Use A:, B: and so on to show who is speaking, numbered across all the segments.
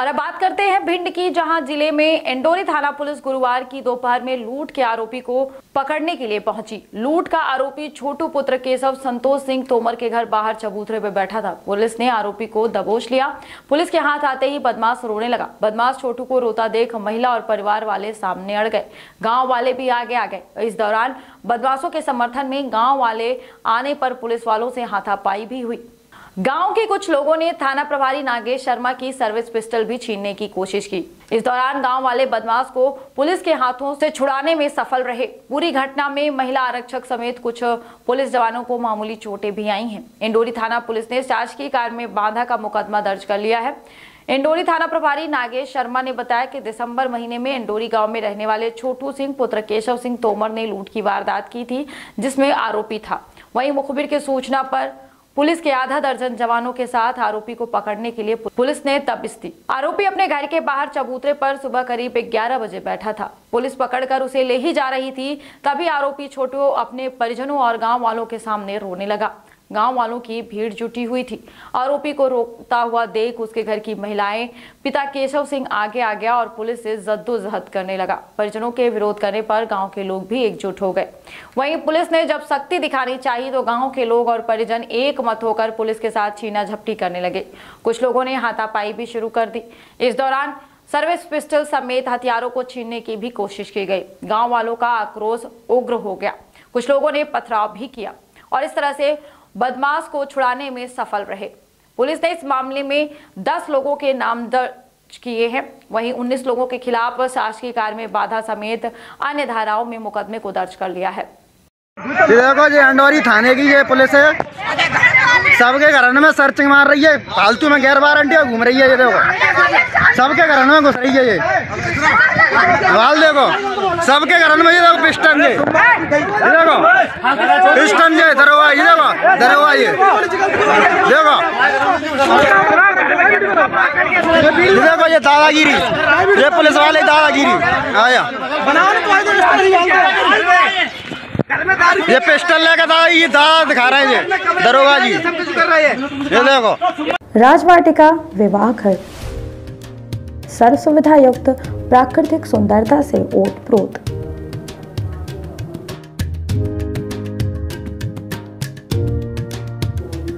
A: और अब बात करते हैं भिंड की, जहाँ ज़िले में इंडोरी थाना पुलिस गुरुवार की दोपहर में लूट के आरोपी को पकड़ने के लिए पहुँची। लूट का आरोपी छोटू पुत्र केशव संतोष सिंह तोमर के घर बाहर चबूतरे पर बैठा था। पुलिस ने आरोपी को दबोच लिया। पुलिस के हाथ आते ही बदमाश रोने लगा। बदमाश छोटू को रोता देख महिला और परिवार वाले सामने अड़ गए। गाँव वाले भी आगे आ गए। इस दौरान बदमाशों के समर्थन में गाँव वाले आने पर पुलिस वालों से हाथापाई भी हुई। गाँव के कुछ लोगों ने थाना प्रभारी नागेश शर्मा की सर्विस पिस्टल भी छीनने की कोशिश की। इस दौरान गाँव वाले बदमाश को पुलिस के हाथों से छुड़ाने में सफल रहे। पूरी घटना में महिला आरक्षक समेत कुछ पुलिस जवानों को मामूली चोटें भी आई हैं। इंडोरी थाना पुलिस ने शासकीय कार में बांधा का मुकदमा दर्ज कर लिया है। इंडोरी थाना प्रभारी नागेश शर्मा ने बताया कि दिसंबर महीने में इंडोरी गाँव में रहने वाले छोटू सिंह, पुत्र केशव सिंह तोमर ने लूट की वारदात की थी, जिसमें आरोपी था। वहीं मुखबिर की सूचना पर पुलिस के आधा दर्जन जवानों के साथ आरोपी को पकड़ने के लिए पुलिस ने तपिश दी आरोपी अपने घर के बाहर चबूतरे पर सुबह करीब 11 बजे बैठा था। पुलिस पकड़कर उसे ले ही जा रही थी, तभी आरोपी छोटू अपने परिजनों और गाँव वालों के सामने रोने लगा। गाँव वालों की भीड़ जुटी हुई थी। आरोपी को रोकता हुआ देख उसके घर की महिलाएँ, पिता केशव सिंह आगे आ गया और पुलिस से जद्दोजहद करने लगा। परिजनों के विरोध करने पर गाँव के लोग भी एकजुट हो गए। वहीं पुलिस ने जब सख्ती दिखानी चाहिए तो गाँव के लोग और परिजन एक मत होकर पुलिस के साथ छीना झपटी करने लगे। कुछ लोगों ने हाथापाई भी शुरू कर दी। इस दौरान सर्विस पिस्टल समेत हथियारों को छीनने की भी कोशिश की गई। गाँव वालों का आक्रोश उग्र हो गया। कुछ लोगों ने पथराव भी किया और इस तरह से बदमाश को छुड़ाने में सफल रहे। पुलिस ने इस मामले में 10 लोगों के नाम दर्ज किए हैं। वहीं 19 लोगों के खिलाफ शासकीय कार्य में बाधा समेत अन्य धाराओं में मुकदमे को दर्ज कर लिया है।
B: देखो जी अंडोरी थाने की ये पुलिस है। सबके घर में सर्चिंग मार रही है। फालतू में गैर वारंटी घूम रही है, ये देखो। सबके घर में घुस रही है ये। हाल देखो। सबके घर में ये देखो पिस्टन ये देखो, पिस्टन ये दरवा ये देखो दरवा ये। देखो। देखो, ये दादागिरी। ये पुलिस वाले दादागिरी। आया। ये पिस्टल लेकर था ये दादा दिखा रहे हैं ये। दरोगा जी। ये देखो।
C: राजवाटिका विवाह घर। सर्व सुविधा युक्त प्राकृतिक सुंदरता से ओत प्रोत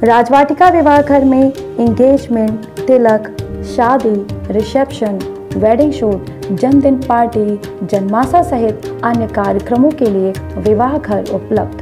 C: राजवाटिका विवाह घर में इंगेजमेंट तिलक, शादी रिसेप्शन वेडिंग शूट जन्मदिन पार्टी जन्माशा सहित अन्य कार्यक्रमों के लिए विवाह घर उपलब्ध।